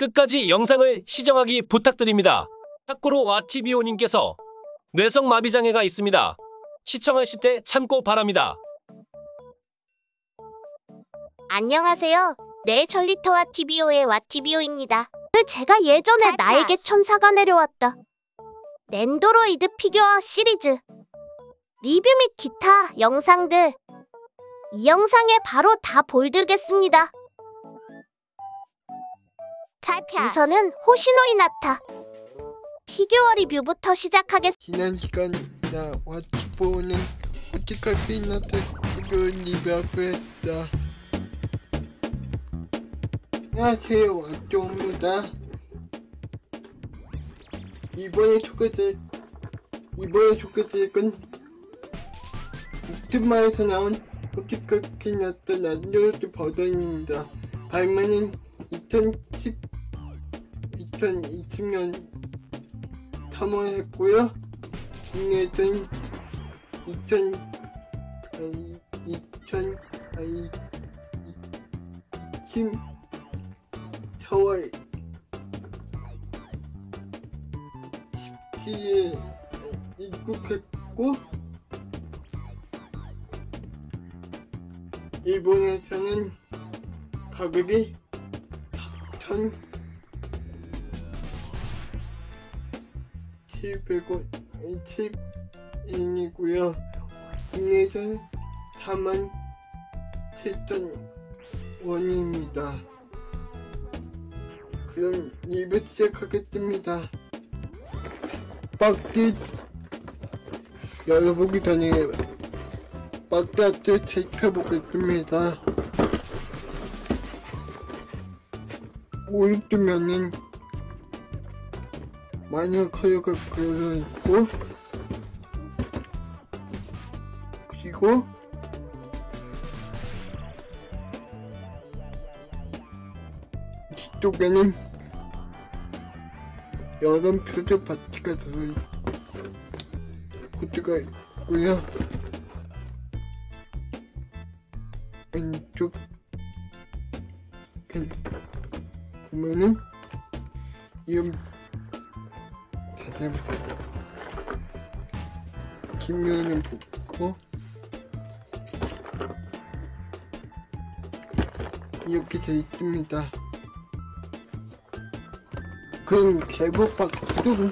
끝까지 영상을 시청하기 부탁드립니다. 참고로 와티비오님께서 뇌성마비장애가 있습니다. 시청하실 때 참고 바랍니다. 안녕하세요. 네, 전리터와 TVO의 와티비오입니다. 제가 예전에 나에게 천사가 내려왔다. 넨도로이드 피규어 시리즈 리뷰 및 기타 영상들 이 영상에 바로 다 보여드리겠습니다. 우선은 호시노이 나타 피규어 리뷰부터 시작하겠습니다. 지난 시간 나 와치보는 호티카 피너트 이거 리뷰하고 했다. 안녕하세요 와쪽입니다. 이번에 소개될 이번에 소개될 건 옥트마에서 나온 호티카 피너트 난조르트 버전입니다. 발매는 2010 2020년 3월했고요. 국내에서는 2000, 아니, 2000, 아니, 20, 4월 17일 입국했고, 일본에서는 가격이 4 0 700원 10인이고요 국내선 4만 7천 원입니다. 그럼 2부 시작하겠습니다. 빡지 열어보기 전에 바깥을 살펴보겠습니다. 오른쪽면은 마녀 컬러가 그려져 있고 그리고 뒤쪽에는 여름 표대 바티가 들어있고 코트가 있고요. 왼쪽 보면은 이 름 뒷면은 보고 이렇게 돼 있습니다. 그럼 제목 박수를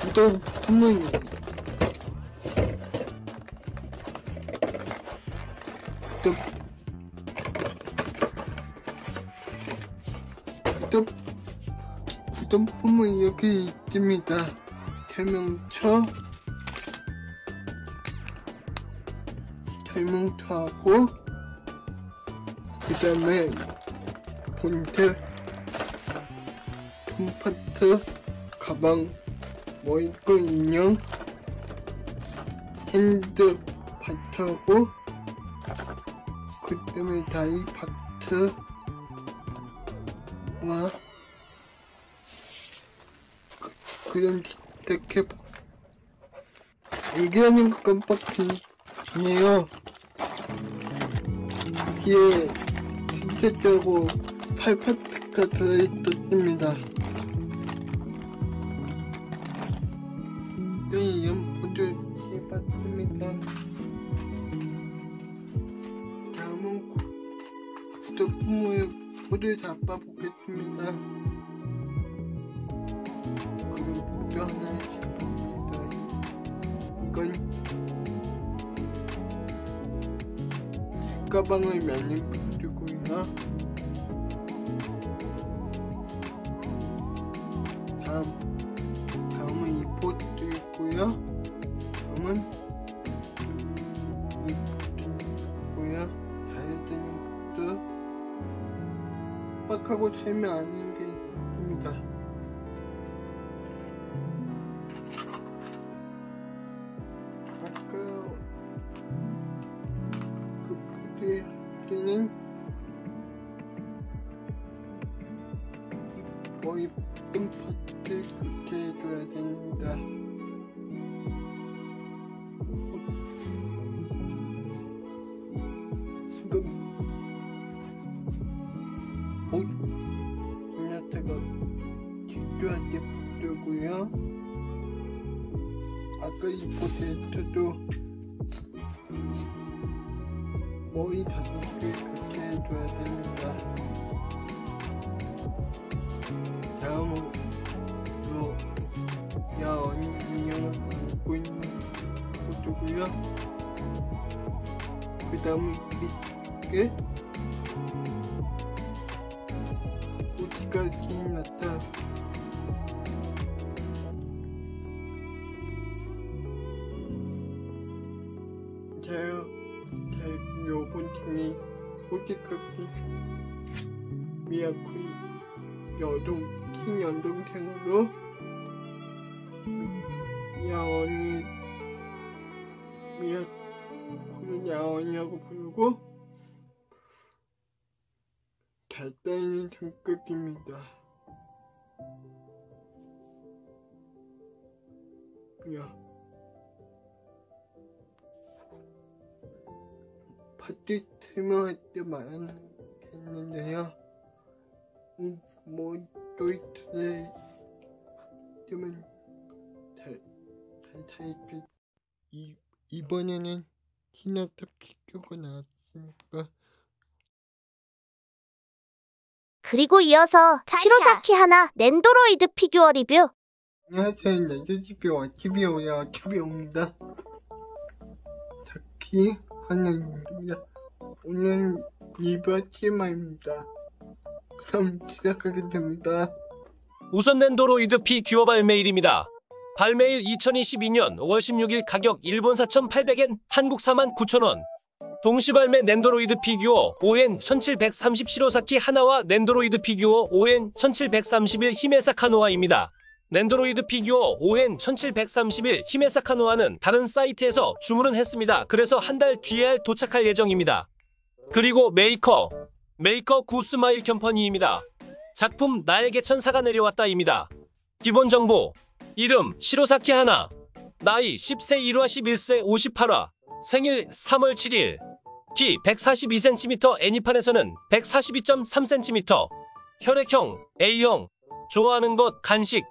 구독 한번 구독품은 이렇게 있습니다. 설명서 설명서하고 그 다음에 본체 홈파트 가방 머리끈 인형 핸드 파트하고 그 다음에 다이 파트 와 그, 기타캡 얘기하는 것 깜빡이네요. 뒤에 실제적으로 8파트가 들어있었습니다. 이 연포도 해봤습니다. 다음은 구독품을 모두 잡아보겠습니다. 가방을 매는 필요고요. 다음 이 있고요. 다음은 이 포트 있고요. 자연스러운 포트 빡하고 재미 아닌 게 있습니다. 아까 이 포테이토도 머리 다섯 개 그렇게 해줘야 됩니다. 다음으로 야언이 인형을 안고 있는 포도고요. 그 다음에 이게 자, 요번 팀이 어디까지 미야코의 여동, 긴 연동생으로 야원이 미야코를 야원이라고 부르고 잘 따이는 성격입니다. 야. 파티 설명할 때 있는데요. 이, 뭐, 도이트를 때면 잘, 잘 타입해. 이, 이번에는 히나타 피규어가 나왔으니까 그리고 이어서 시로사키 하나 넨도로이드 피규어 리뷰. 안녕하세요. 나주집이와 TV오야 TV옵니다. 자키 하나입니다. 오늘 리뷰 TMI입니다. 그럼 시작하겠습니다. 우선 넨도로이드 피규어 발매일입니다. 발매일 2022년 5월 16일 가격 일본 4,800엔, 한국 49,000원. 동시 발매 넨도로이드 피규어 ON 1730 시로사키 하나와 넨도로이드 피규어 ON 1731 히메사카 노아입니다. 넨도로이드 피규어 ON 1731 히메사카 노아는 다른 사이트에서 주문은 했습니다. 그래서 한 달 뒤에 도착할 예정입니다. 그리고 메이커, 메이커 구스마일 컴퍼니입니다. 작품 나에게 천사가 내려왔다입니다. 기본 정보 이름 시로사키 하나 나이 10세 1화 11세 58화 생일 3월 7일 키 142cm 애니판에서는 142.3cm 혈액형 A형 좋아하는 것 간식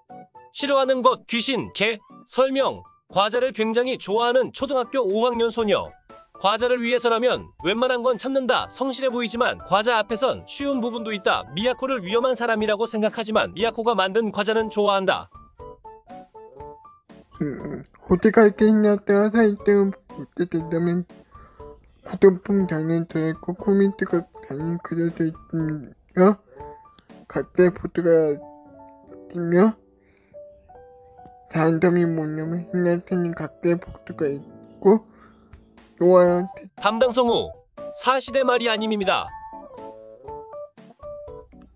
싫어하는 것 귀신 개 설명 과자를 굉장히 좋아하는 초등학교 5학년 소녀 과자를 위해서라면 웬만한 건 참는다. 성실해 보이지만 과자 앞에선 쉬운 부분도 있다. 미야코를 위험한 사람이라고 생각하지만 미야코가 만든 과자는 좋아한다. 음, 포토가 있으며 단점이 뭐냐면 hin나트는 각자의 포토가 있고 좋아요 담당 성 우 사시대 말이 아님입니다.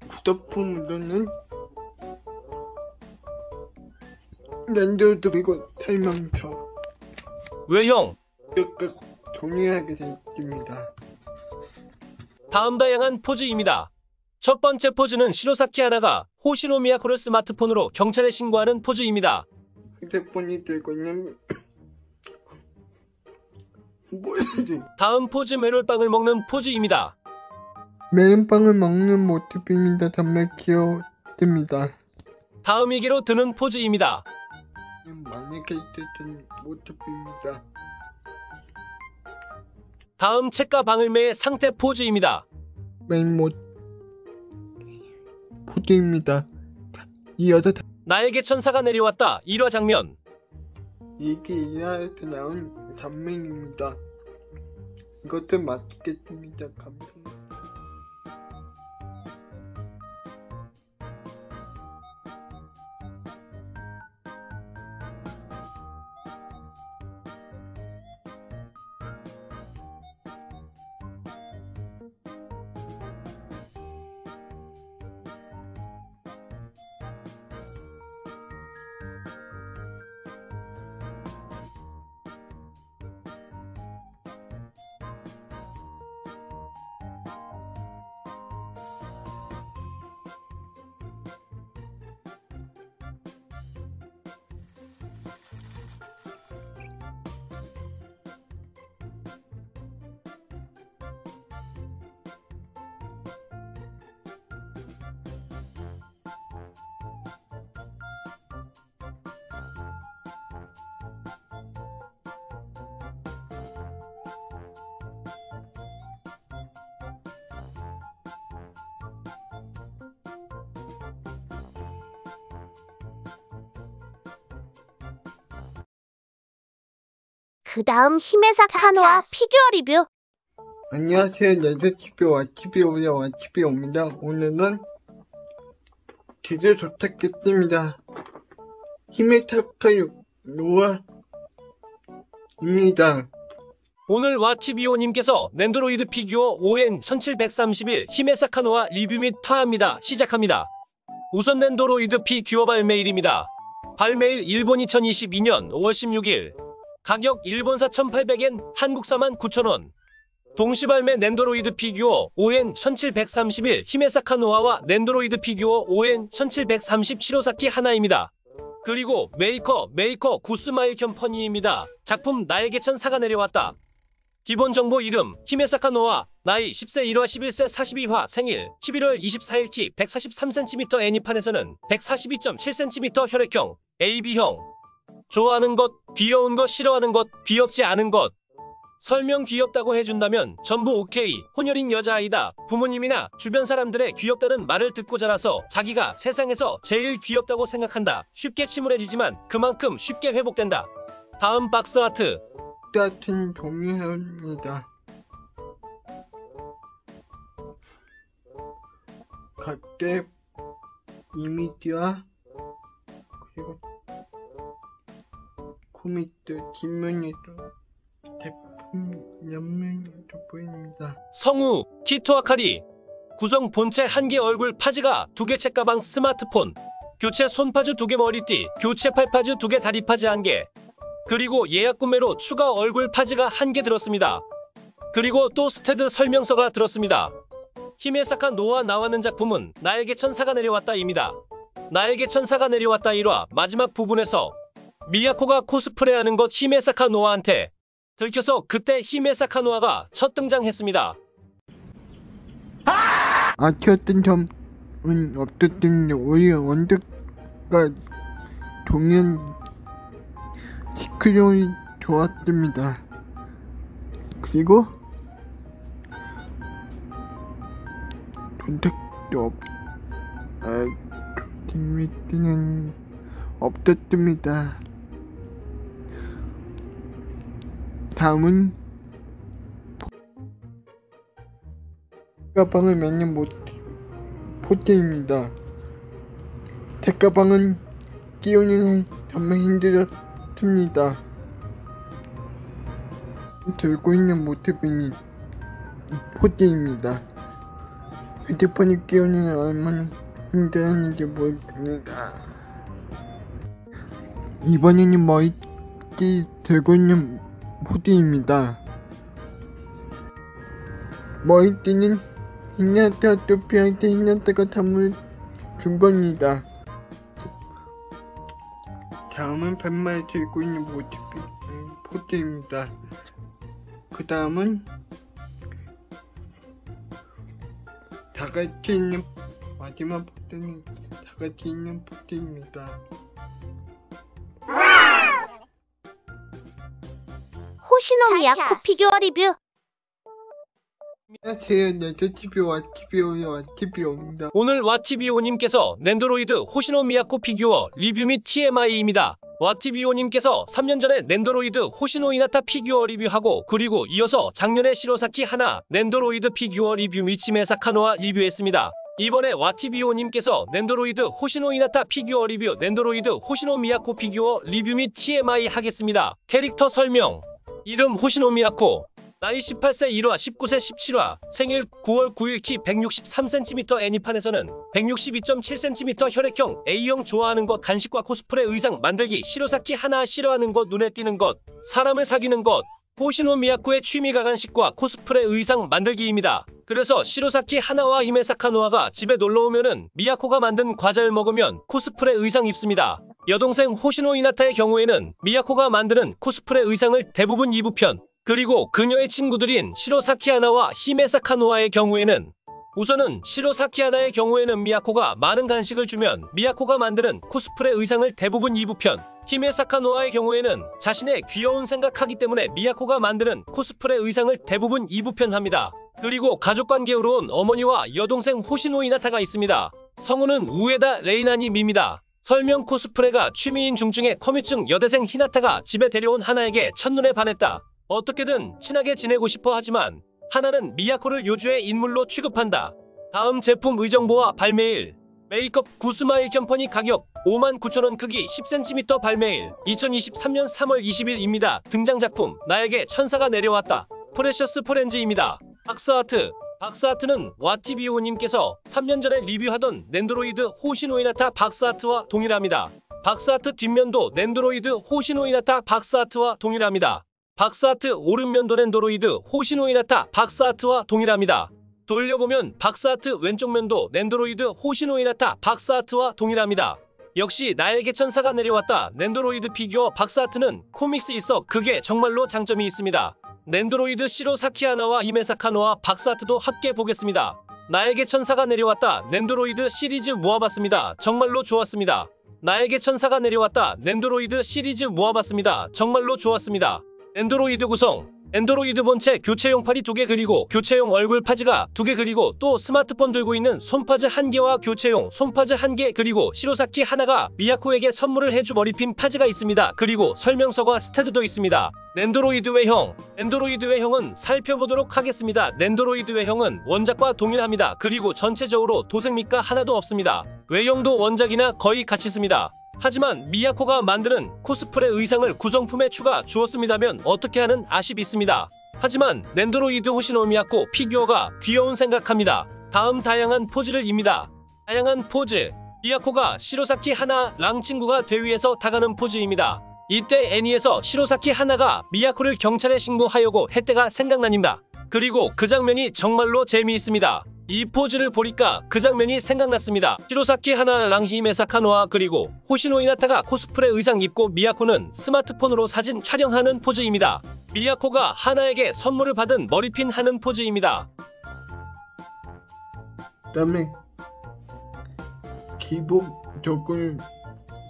구독품으로는 랜드 그리고 설명서 외형 각각 동일하게 되어 있습니다. 다음 다양한 포즈입니다. 첫 번째 포즈는 시로사키 하나가 호시노 미야코를 스마트폰으로 경찰에 신고하는 포즈입니다. 휴대폰이 들고 있는 뭐지? 다음 포즈 메롤빵을 먹는 포즈입니다. 메인빵을 먹는 모티브입니다. 정말 귀여워집니다. 다음 위기로 드는 포즈입니다. 만약에 있던 모티브입니다. 다음 책과 방을매의 상태 포즈입니다. 메인 모 포드입니다. 이어서 다- 나에게 천사가 내려왔다 1화 장면 이게 이하에서 나온 단면입니다. 이것도 맛있겠습니다. 감사합니다. 그 다음 히메사 카노와 피규어 리뷰. 안녕하세요. 네드TV 와TV오의 와TV입니다. 오늘은 기대 도착했습니다. 힘의 타카요 노아입니다. 오늘 와티비오님께서 낸드로이드 피규어 ON 1731 히메사카노와 리뷰 및 파합니다. 시작합니다. 우선 낸드로이드 피규어 발매일입니다. 발매일 일본 2022년 5월 16일 가격 일본 4,800엔 한국 4만 9,000원 동시 발매 넨도로이드 피규어 ON 1731 히메사카 노아와 넨도로이드 피규어 ON 1730 시로사키 하나입니다. 그리고 메이커 메이커 구스마일 컴퍼니입니다. 작품 나에게 천사가 내려왔다. 기본 정보 이름 히메사카 노아 나이 10세 1화 11세 42화 생일 11월 24일 키 143cm 애니판에서는 142.7cm 혈액형 AB형 좋아하는 것 귀여운 것 싫어하는 것 귀엽지 않은 것. 설명 귀엽다고 해준다면 전부 오케이. 혼혈인 여자아이다. 부모님이나 주변 사람들의 귀엽다는 말을 듣고 자라서 자기가 세상에서 제일 귀엽다고 생각한다. 쉽게 침울해지지만 그만큼 쉽게 회복된다. 다음 박스 아트. 같은 동의합니다. 각대 이미지와 그리고 코미트 뒷면에도 제품 옆면에도 보입니다. 성우, 키토 아카리, 구성 본체 한 개 얼굴 파츠가 두 개 책가방 스마트폰, 교체 손파츠 두 개 머리띠, 교체 팔파츠 두 개 다리 파츠 한 개, 그리고 예약 구매로 추가 얼굴 파츠가 한 개 들었습니다. 그리고 또 스탠드 설명서가 들었습니다. 히메사카 노아 나왔는 작품은 나에게 천사가 내려왔다입니다. 나에게 천사가 내려왔다 1화 마지막 부분에서 미야코가 코스프레하는 것 히메사카 노아한테 들켜서 그때 히메사카 노아가 첫 등장했습니다. 아쉬웠던 점은 없었던 오히려 원작과 동연 시크릿이 좋았습니다. 그리고 선택도 없, 아, 재밌기는 없었습니다. 다음은 가방을 매는 못 포트입니다. 책가방은 끼우는 정말 힘들었습니다. 들고 있는 모습이 포트입니다. 휴대폰을 끼우는 얼마나 힘들었는지 모르겠습니다. 이번에는 머리띠 들고 있는 포트입니다. 머리띠는 히나타 토피한테 히나타가 선물 준 겁니다. 다음은 뱃말 들고 있는 모습이 음, 포트입니다. 그 다음은 다 같이 있는 마지막 포트는 다 같이 있는 포트입니다. 호시노 미야코 피규어 리뷰. 안녕하세요. 네트TV 와TV오의 와TV입니다. 오늘 와티비오님께서 넨드로이드 호시노 미야코 피규어 리뷰 및 TMI입니다. 와티비오님께서 3년 전에 넨드로이드 호시노 히나타 피규어 리뷰하고 그리고 이어서 작년에 시로사키 하나 넨드로이드 피규어 리뷰 및 히메사카 노아 리뷰했습니다. 이번에 와티비오님께서 넨드로이드 호시노 히나타 피규어 리뷰 넨드로이드 호시노 미야코 피규어 리뷰 및 TMI 하겠습니다. 캐릭터 설명 이름 호시노 미야코 나이 18세 1화 19세 17화 생일 9월 9일 키 163cm 애니판에서는 162.7cm 혈액형 A형 좋아하는 것 간식과 코스프레 의상 만들기 시로사키 하나 싫어하는 것 눈에 띄는 것 사람을 사귀는 것 호시노 미야코의 취미가 간식과 코스프레 의상 만들기입니다. 그래서 시로사키 하나와 히메사카 노아가 집에 놀러오면은 미야코가 만든 과자를 먹으면 코스프레 의상 입습니다. 여동생 호시노 이나타의 경우에는 미야코가 만드는 코스프레 의상을 대부분 입으편 그리고 그녀의 친구들인 시로사키 하나와 히메사카노아의 경우에는 우선은 시로사키 하나의 경우에는 미야코가 많은 간식을 주면 미야코가 만드는 코스프레 의상을 대부분 입으편 히메사카노아의 경우에는 자신의 귀여운 생각하기 때문에 미야코가 만드는 코스프레 의상을 대부분 입으편 합니다. 그리고 가족관계로 온 어머니와 여동생 호시노 이나타가 있습니다. 성우는 우에다 레이나님입니다. 설명 코스프레가 취미인 중증의 커뮤증 여대생 히나타가 집에 데려온 하나에게 첫눈에 반했다. 어떻게든 친하게 지내고 싶어 하지만 하나는 미야코를 요주의 인물로 취급한다. 다음 제품 의 정보와 발매일 메이커 굿스마일 컴퍼니 가격 59,000원 크기 10cm 발매일 2023년 3월 20일입니다. 등장 작품 나에게 천사가 내려왔다. 프레셔스 프렌즈입니다. 박스아트 박스아트는 와티비오님께서 3년 전에 리뷰하던 넨드로이드 호시노 히나타 박스아트와 동일합니다. 박스아트 뒷면도 넨드로이드 호시노 히나타 박스아트와 동일합니다. 박스아트 오른면도 넨드로이드 호시노 히나타 박스아트와 동일합니다. 돌려보면 박스아트 왼쪽면도 넨드로이드 호시노 히나타 박스아트와 동일합니다. 역시 나에게 천사가 내려왔다. 넨드로이드 피규어 박스아트는 코믹스 있어 그게 정말로 장점이 있습니다. 넨드로이드 시로사키 하나와 히메사카 노아 박스아트도 함께 보겠습니다. 나에게 천사가 내려왔다. 넨드로이드 시리즈 모아봤습니다. 정말로 좋았습니다. 나에게 천사가 내려왔다. 넨드로이드 시리즈 모아봤습니다. 정말로 좋았습니다. 넨드로이드 구성 넨드로이드 본체 교체용 팔이 2개 그리고 교체용 얼굴 파츠가 2개 그리고 또 스마트폰 들고 있는 손 파츠 1개와 교체용 손 파츠 1개 그리고 시로사키 하나가 미야코에게 선물을 해주 머리핀 파츠가 있습니다. 그리고 설명서가 스탠드도 있습니다. 넨드로이드 외형 넨드로이드 외형은 살펴보도록 하겠습니다. 넨드로이드 외형은 원작과 동일합니다. 그리고 전체적으로 도색 미스가 하나도 없습니다. 외형도 원작이나 거의 같습니다. 하지만 미야코가 만드는 코스프레 의상을 구성품에 추가 주었습니다면 어떻게 하는 아쉽 있습니다. 하지만 랜드로이드 호시노 미야코 피규어가 귀여운 생각합니다. 다음 다양한 포즈를 입니다. 다양한 포즈 미야코가 시로사키 하나랑 친구가 대위에서 다가는 포즈입니다. 이때 애니에서 시로사키 하나가 미야코를 경찰에 신고하려고 했때가 생각납니다. 그리고 그 장면이 정말로 재미있습니다. 이 포즈를 보니까 그 장면이 생각났습니다. 시로사키 하나 랑 히메 사카노와 그리고 호시노 이나타가 코스프레 의상 입고 미야코는 스마트폰으로 사진 촬영하는 포즈입니다. 미야코가 하나에게 선물을 받은 머리핀 하는 포즈입니다. 그다음에 기본적으로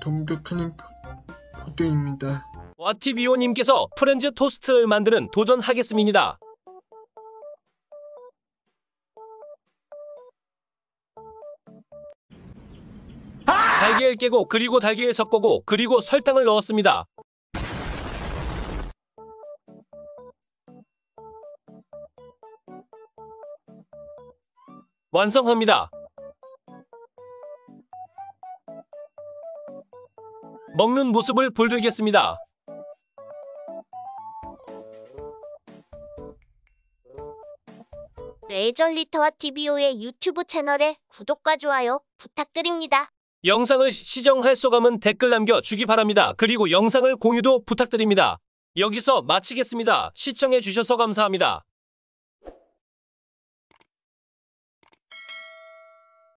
동작하는 포- 포도입니다. 와티비오님께서 프렌즈 토스트를 만드는 도전하겠습니다. 달걀 깨고 그리고 달걀 섞고 그리고 설탕을 넣었습니다. 완성합니다. 먹는 모습을 보여드리겠습니다. 레이저 리터와 TVO의 유튜브 채널에 구독과 좋아요 부탁드립니다. 영상을 시- 시정할 소감은 댓글 남겨주기 바랍니다. 그리고 영상을 공유도 부탁드립니다. 여기서 마치겠습니다. 시청해주셔서 감사합니다.